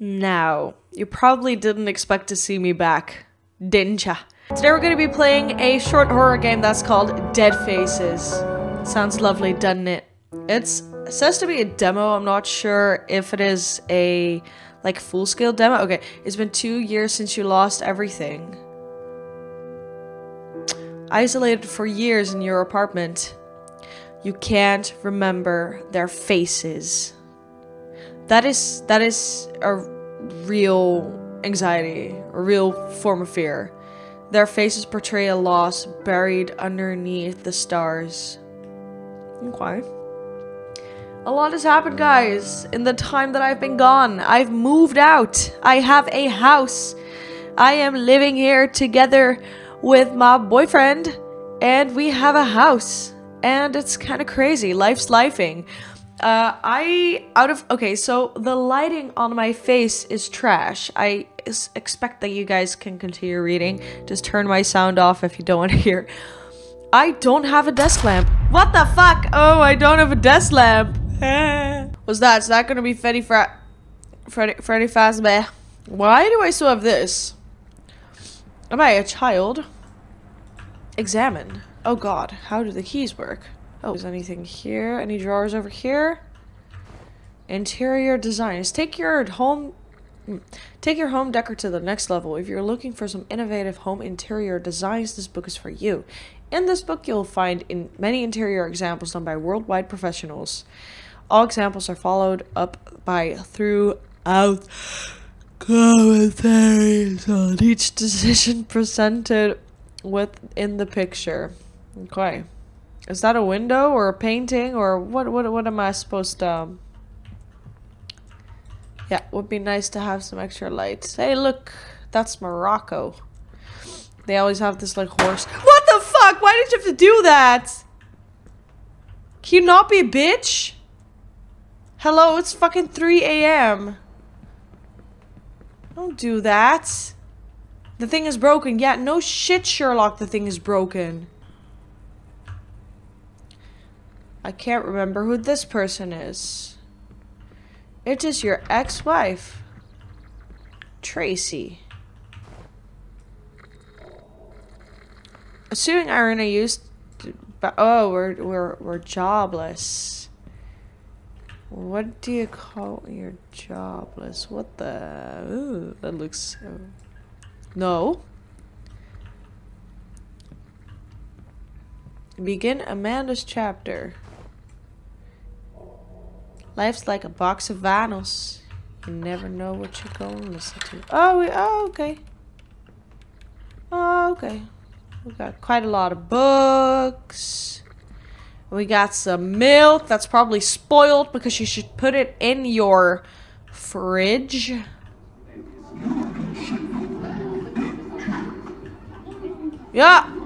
Now, you probably didn't expect to see me back, didn't ya? Today we're going to be playing a short horror game that's called Dead Faces. Sounds lovely, doesn't it? It's it says to be a demo. I'm not sure if it is a like full-scale demo. Okay, it's been two years since you lost everything. Isolated for years in your apartment. You can't remember their faces. That is that is a real anxiety, a real form of fear. Their faces portray a loss buried underneath the stars. Okay. A lot has happened, guys, in the time that I've been gone. I've moved out. I have a house. I am living here together with my boyfriend, and we have a house. And it's kind of crazy. Life's lifing. Uh, I out of okay, so the lighting on my face is trash. I expect that you guys can continue reading. Just turn my sound off if you don't want to hear. I don't have a desk lamp. What the fuck? Oh, I don't have a desk lamp. What's that? Is that gonna be Freddy Fra Freddy Freddy Fazbear? Why do I still have this? Am I a child? Examine. Oh god, how do the keys work? Oh, is anything here? Any drawers over here? Interior designs. Take your home hmm, Take your home decor to the next level. If you're looking for some innovative home interior designs, this book is for you. In this book, you'll find in many interior examples done by worldwide professionals. All examples are followed up by throughout commentaries on each decision presented within the picture. Okay. Is that a window or a painting or what what what am I supposed to um, Yeah, would be nice to have some extra lights. Hey, look. That's Morocco. They always have this like horse. What the fuck? Why did you have to do that? Can you not be a bitch? Hello, it's fucking 3 a.m. Don't do that. The thing is broken. Yeah, no shit, Sherlock, the thing is broken. I can't remember who this person is. It is your ex-wife, Tracy. Assuming Irina used, to, but oh, we're we're we're jobless. What do you call your jobless? What the? Ooh, that looks. So... No. Begin Amanda's chapter. Life's like a box of vinyls. You never know what you're going to listen to. Oh, we, oh, okay. Oh, okay. We got quite a lot of books. We got some milk that's probably spoiled because you should put it in your fridge. Yeah.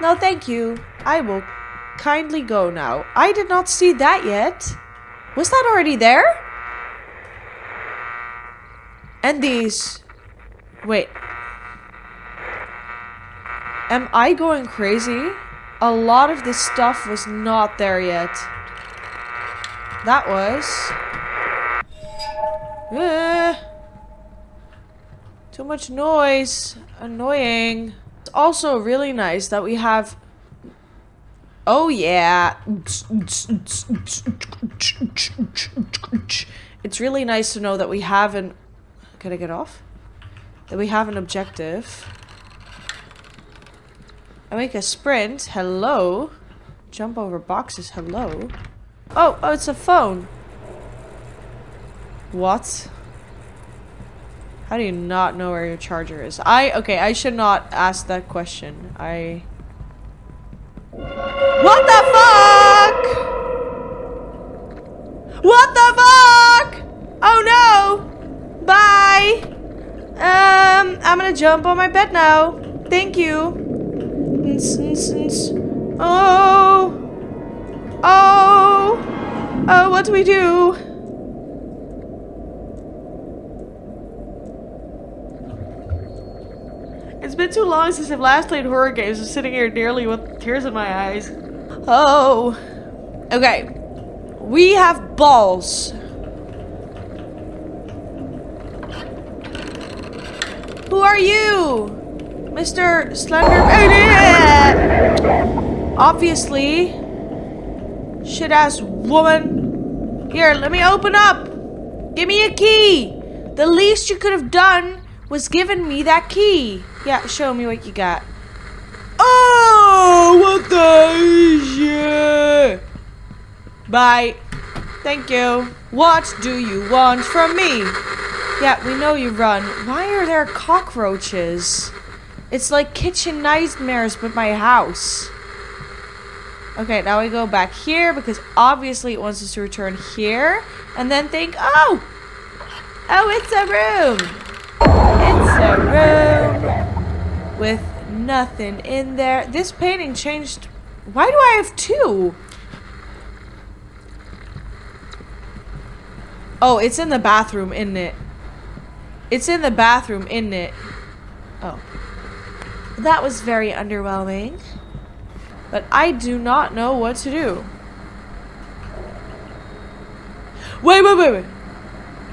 No, thank you. I will kindly go now. I did not see that yet. Was that already there? And these... Wait. Am I going crazy? A lot of this stuff was not there yet. That was... Eh. Too much noise. Annoying. It's also really nice that we have... Oh yeah. It's really nice to know that we have an... Can I get off? That we have an objective. I make a sprint. Hello. Jump over boxes. Hello. Oh, oh, it's a phone. What? How do you not know where your charger is? I, okay, I should not ask that question. I... What the fuck? What the fuck? Oh no! Bye! Um, I'm gonna jump on my bed now. Thank you. Oh! Oh! Oh, what do we do? Been too long since I've last played horror games. I'm sitting here nearly with tears in my eyes. Oh. Okay. We have balls. Who are you? Mr. Slender. Obviously. Shit ass woman. Here, let me open up. Give me a key. The least you could have done was giving me that key. Yeah, show me what you got. Oh, what the shit? Bye. Thank you. What do you want from me? Yeah, we know you run. Why are there cockroaches? It's like kitchen nightmares but my house. Okay, now we go back here because obviously it wants us to return here. And then think, oh! Oh, it's a room! A room with nothing in there. This painting changed. Why do I have two? Oh, it's in the bathroom, isn't it? It's in the bathroom, isn't it? Oh. That was very underwhelming. But I do not know what to do. Wait, wait, wait, wait.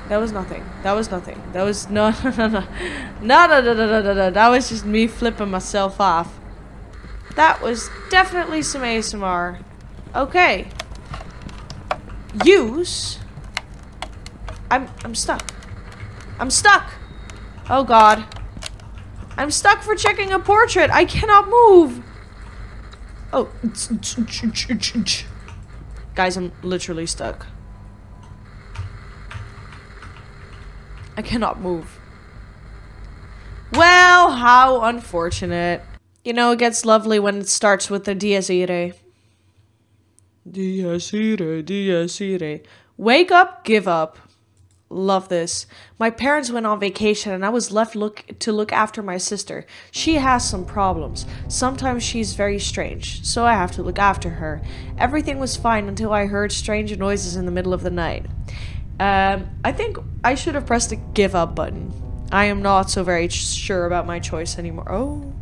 That was nothing. That was nothing. That was no, no, no, no, no, no, no, no, no, no. That was just me flipping myself off. That was definitely some ASMR. Okay. Use. I'm I'm stuck. I'm stuck. Oh God. I'm stuck for checking a portrait. I cannot move. Oh. Guys, I'm literally stuck. I cannot move. Well, how unfortunate. You know, it gets lovely when it starts with the Dies Irae. Dies Irae, Dies Irae. Wake up, give up. Love this. My parents went on vacation and I was left look to look after my sister. She has some problems. Sometimes she's very strange, so I have to look after her. Everything was fine until I heard strange noises in the middle of the night. Um, I think I should have pressed the give up button. I am not so very sure about my choice anymore. Oh.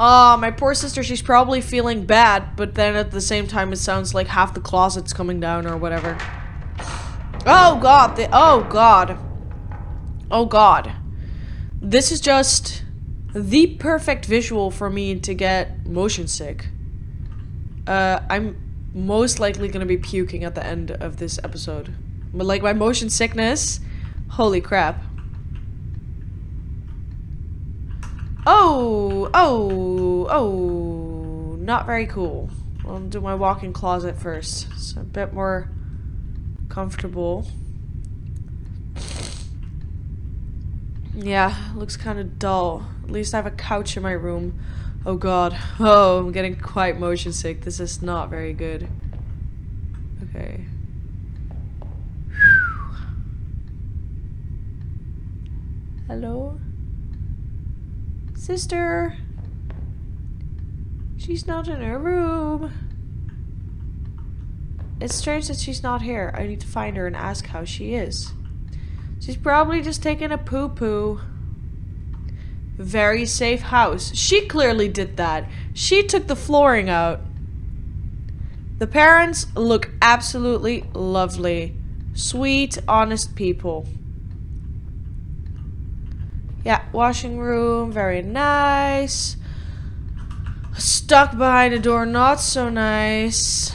Ah, uh, my poor sister, she's probably feeling bad, but then at the same time it sounds like half the closet's coming down or whatever. Oh god, the- oh god. Oh god. This is just the perfect visual for me to get motion sick. Uh, I'm most likely gonna be puking at the end of this episode. But like my motion sickness, holy crap. Oh, oh, oh, not very cool. I'll do my walk-in closet first. It's a bit more comfortable. Yeah, looks kind of dull. At least I have a couch in my room. Oh god. Oh, I'm getting quite motion sick. This is not very good. Okay. Hello? Sister! She's not in her room. It's strange that she's not here. I need to find her and ask how she is. She's probably just taking a poo-poo. Very safe house. She clearly did that. She took the flooring out. The parents look absolutely lovely. Sweet, honest people. Yeah, washing room, very nice. Stuck behind a door, not so nice.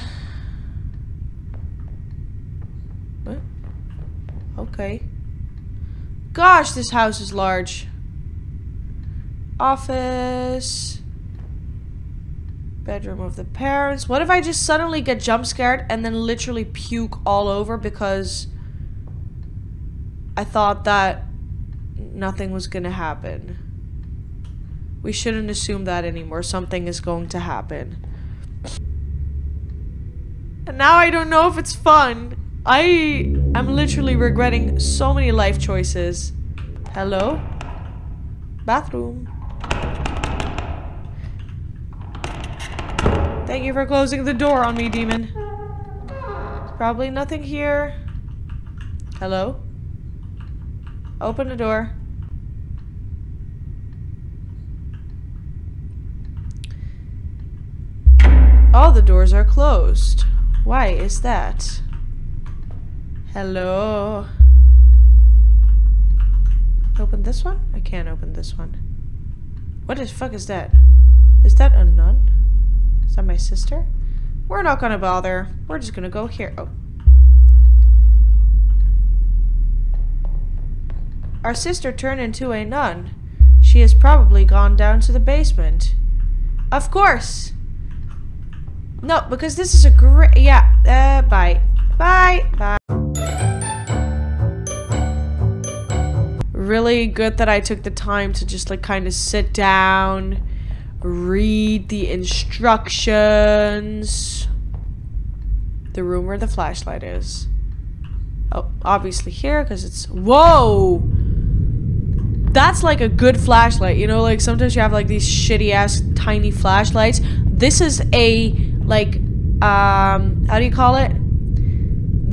What? Okay. Gosh, this house is large. Office. Bedroom of the parents. What if I just suddenly get jump scared and then literally puke all over because I thought that nothing was gonna happen. We shouldn't assume that anymore. Something is going to happen. And now I don't know if it's fun. I am literally regretting so many life choices. Hello? Bathroom. Thank you for closing the door on me, demon. Probably nothing here. Hello? Open the door. All the doors are closed. Why is that? Hello? Open this one? I can't open this one. What the fuck is that? Is that a nun? Is that my sister? We're not gonna bother. We're just gonna go here. Oh. Our sister turned into a nun. She has probably gone down to the basement. Of course! No, because this is a great... Yeah, uh, bye. Bye, bye. Really good that I took the time to just like kind of sit down, read the instructions. The room where the flashlight is. Oh, obviously here because it's... Whoa! That's like a good flashlight. You know, like sometimes you have like these shitty ass tiny flashlights. This is a like um how do you call it?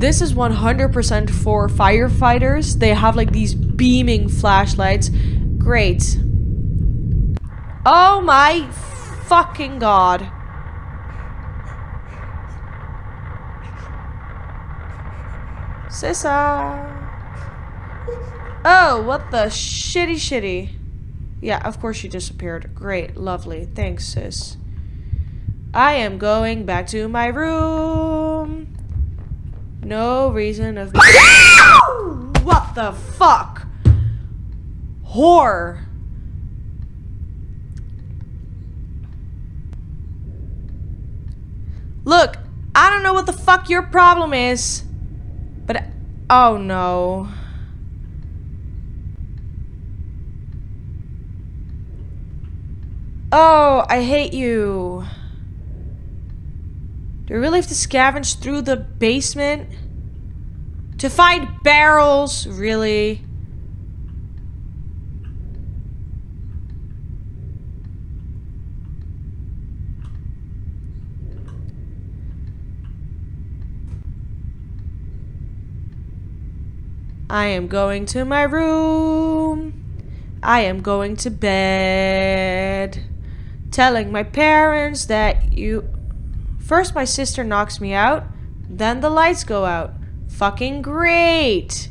This is 100% for firefighters. They have like these beaming flashlights. Great. Oh my fucking god. Sissa. Oh, what the shitty shitty. Yeah, of course she disappeared. Great, lovely. Thanks, sis. I am going back to my room. No reason of What the fuck? Whore. Look, I don't know what the fuck your problem is. But, oh no. Oh, I hate you. Do we really have to scavenge through the basement? To find barrels? Really? I am going to my room. I am going to bed. Telling my parents that you... First my sister knocks me out, then the lights go out. Fucking great!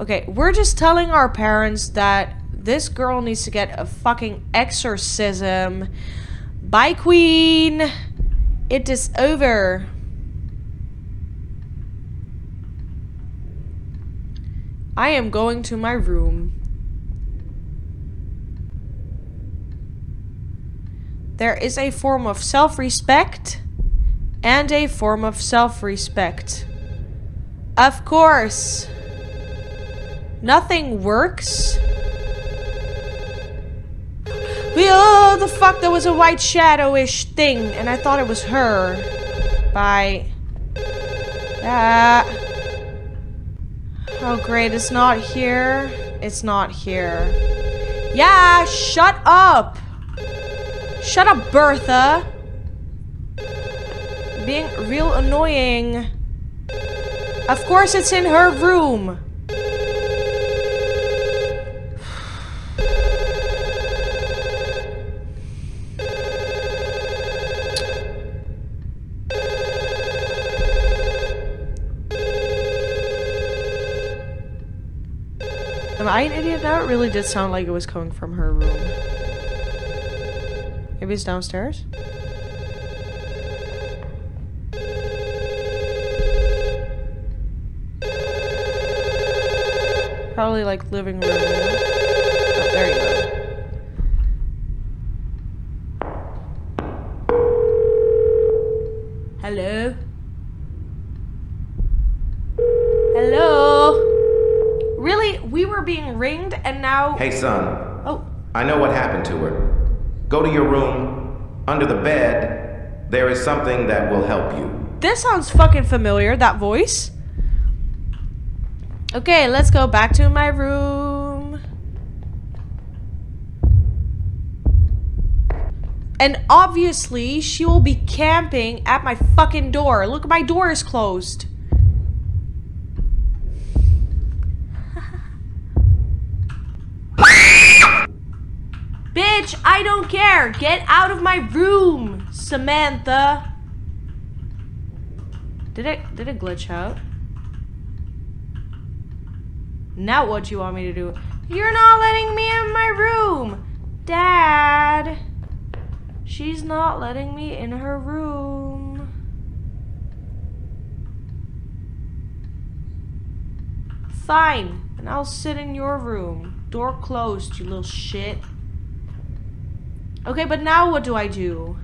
Okay, we're just telling our parents that this girl needs to get a fucking exorcism. Bye, queen! It is over. I am going to my room. There is a form of self-respect and a form of self-respect. Of course. Nothing works. We oh, the fuck, there was a white shadowish thing, and I thought it was her. Bye. Ah. Oh, great, it's not here. It's not here. Yeah, shut up! Shut up, Bertha! Being real annoying. Of course it's in her room. Am I an idiot? That really did sound like it was coming from her room. Maybe it's downstairs? Probably like living room. Oh, there you go. Hello? Hello? Really? We were being ringed and now... Hey, son. Oh. I know what happened to her. Go to your room. Under the bed, there is something that will help you. This sounds fucking familiar, that voice. Okay, let's go back to my room. And obviously, she will be camping at my fucking door. Look, my door is closed. Bitch, I don't care. Get out of my room, Samantha. Did it did it glitch out? Now what do you want me to do? You're not letting me in my room. Dad. She's not letting me in her room. Fine. And I'll sit in your room. Door closed, you little shit. Okay, but now what do I do?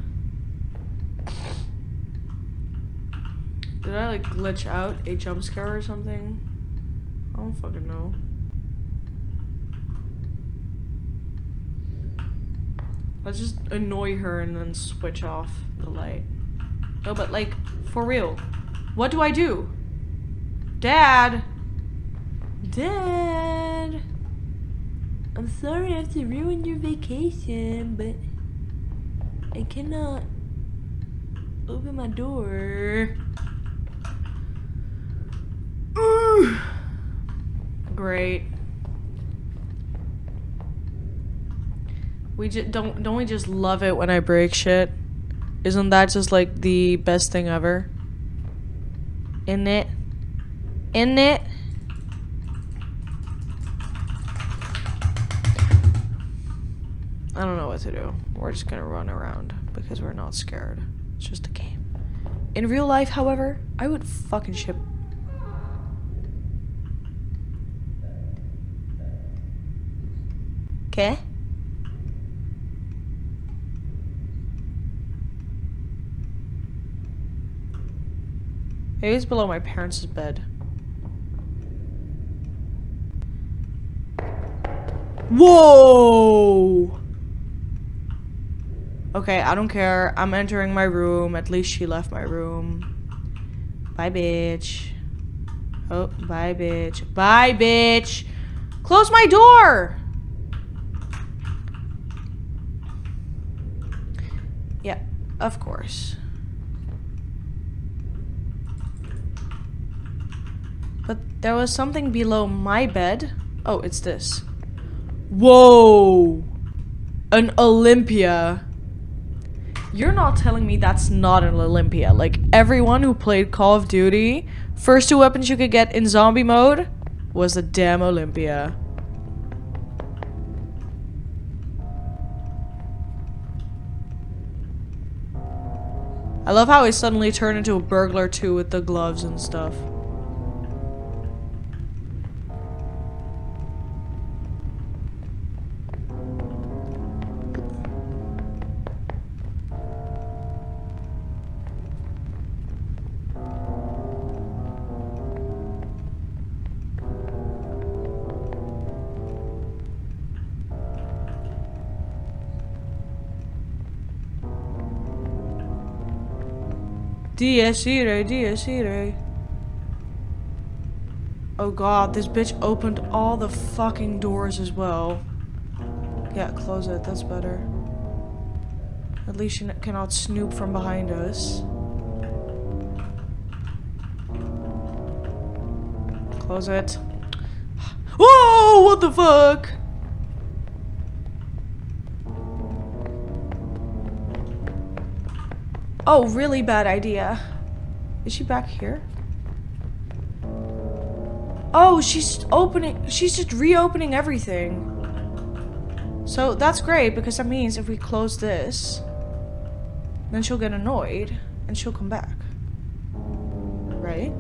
Did I like glitch out a jump scare or something? I don't fucking know. Let's just annoy her and then switch off the light. No, but like, for real. What do I do? Dad! Dad! I'm sorry I have to ruin your vacation, but I cannot open my door. Ooh. Great. We just don't don't we just love it when I break shit? Isn't that just like the best thing ever? In it? In it? I don't know what to do. We're just gonna run around because we're not scared. It's just a game. In real life, however, I would fucking ship. Okay. Maybe it's below my parents' bed. Whoa! Okay, I don't care. I'm entering my room. At least she left my room. Bye, bitch. Oh, bye, bitch. Bye, bitch. Close my door. Yeah, of course. But there was something below my bed. Oh, it's this. Whoa! An Olympia. You're not telling me that's not an Olympia. Like, everyone who played Call of Duty, first two weapons you could get in zombie mode was a damn Olympia. I love how he suddenly turned into a burglar too with the gloves and stuff. Dies irae. Oh god, this bitch opened all the fucking doors as well. Yeah, close it, that's better. At least she cannot snoop from behind us. Close it. Whoa, what the fuck? Oh, really bad idea. Is she back here? Oh, she's opening, she's just reopening everything. So that's great because that means if we close this, then she'll get annoyed and she'll come back. Right?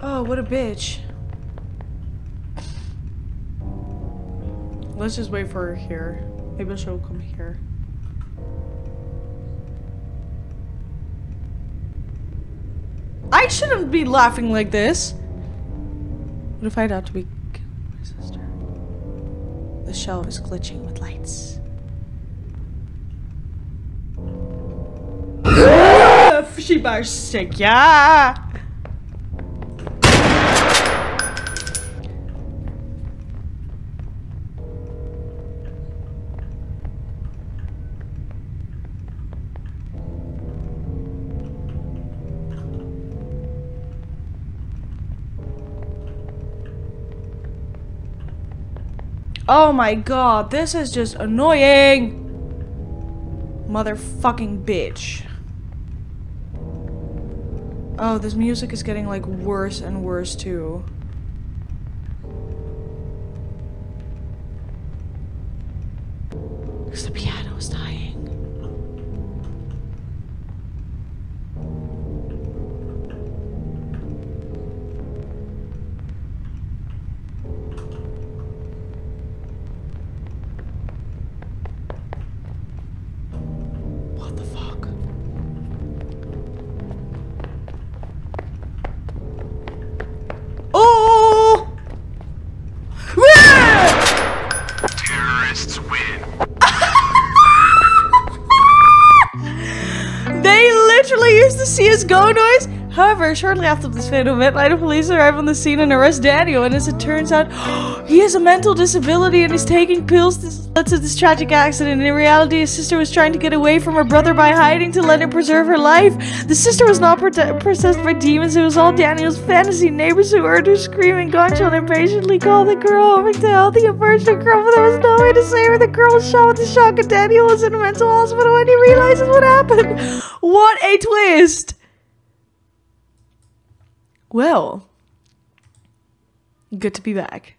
Oh, what a bitch. Let's just wait for her here. Maybe she'll come here. I shouldn't be laughing like this. What if I'd have to be my sister? The shelf is glitching with lights. she by sick, yeah. Oh my god, this is just annoying. Motherfucking bitch. Oh, this music is getting like worse and worse too. They literally used the CSGO noise. However, shortly after this fatal event, of police arrive on the scene and arrest Daniel. And as it turns out, he has a mental disability and is taking pills. This led to this tragic accident. In reality, his sister was trying to get away from her brother by hiding to let him preserve her life. The sister was not possessed by demons. It was all Daniel's fantasy. Neighbors who heard her screaming gunshot impatiently called the girl over to help the unfortunate girl, but there was no way to save her. The girl was shot with a shotgun. Daniel was in a mental hospital when he realizes what happened. What a twist! Well, good to be back.